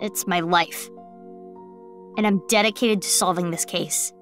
It's my life. And I'm dedicated to solving this case.